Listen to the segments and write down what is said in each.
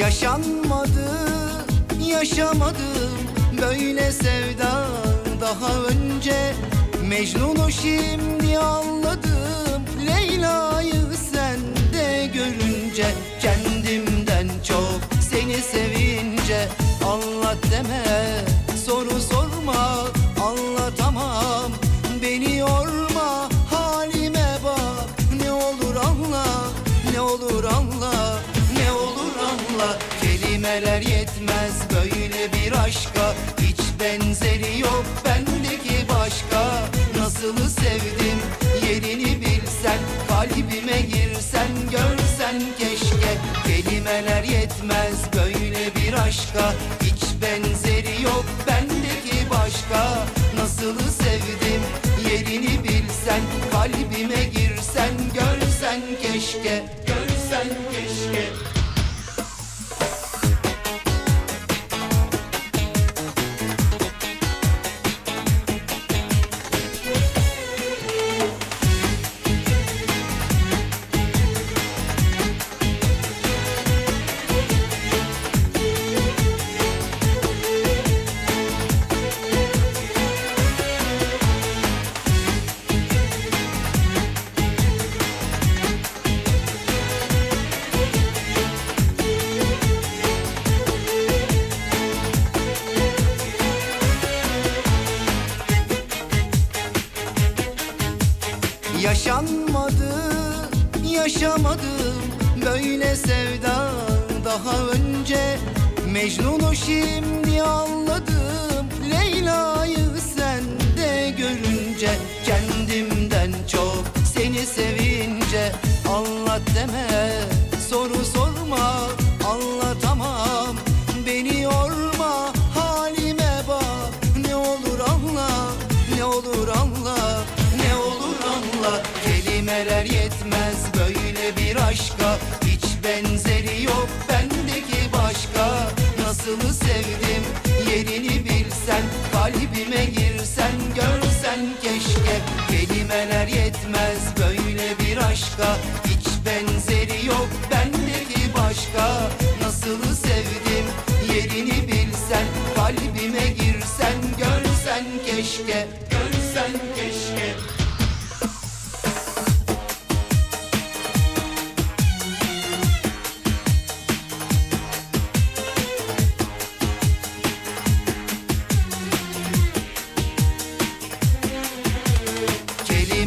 Yaşanmadı, yaşamadım. Böyle sevda daha önce Mecnun'u şimdi anladım. Leyla'yı sende görünce Kendimden Kelimeler yetmez böyle bir aşka. Hiç benzeri yok bendeki başka. Nasıl sevdim yerini bilsen Kalbime girsen görsen keşke. Kelimeler yetmez böyle bir aşka. Hiç benzeri yok bendeki başka. Nasıl sevdim yerini bilsen Kalbime girsen görsen keşke Yaşanmadı, yaşamadım böyle sevda daha önce. Mecnun'u şimdi anladım. Leyla'yı sende görünce. Kendimden Nasıl sevdim. Yerini bilsen Kalbime girsen görsen keşke. Kelimeler yetmez böyle bir aşka. Hiç benzeri yok bendeki başka. Nasıl sevdim? Yerini bilsen Kalbime girsen görsen keşke. Görsen keşke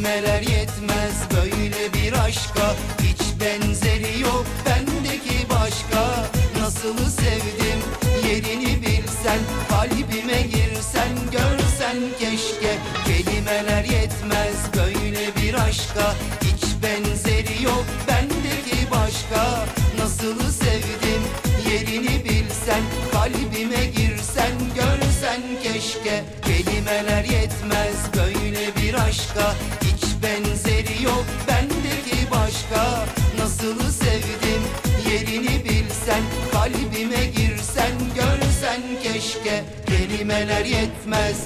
Kelimeler yetmez böyle bir aşka. Hiç benzeri yok bendeki başka. Nasıl sevdim yerini bilsen Kalbime girsen görsen keşke. Kelimeler yetmez böyle bir aşka. Hiç benzeri yok bendeki başka. Nasıl sevdim yerini bilsen Kalbime girsen görsen keşke. Kelimeler yetmez böyle bir aşka bilsen Kalbime girsen görsen keşke Kelimeler yetmez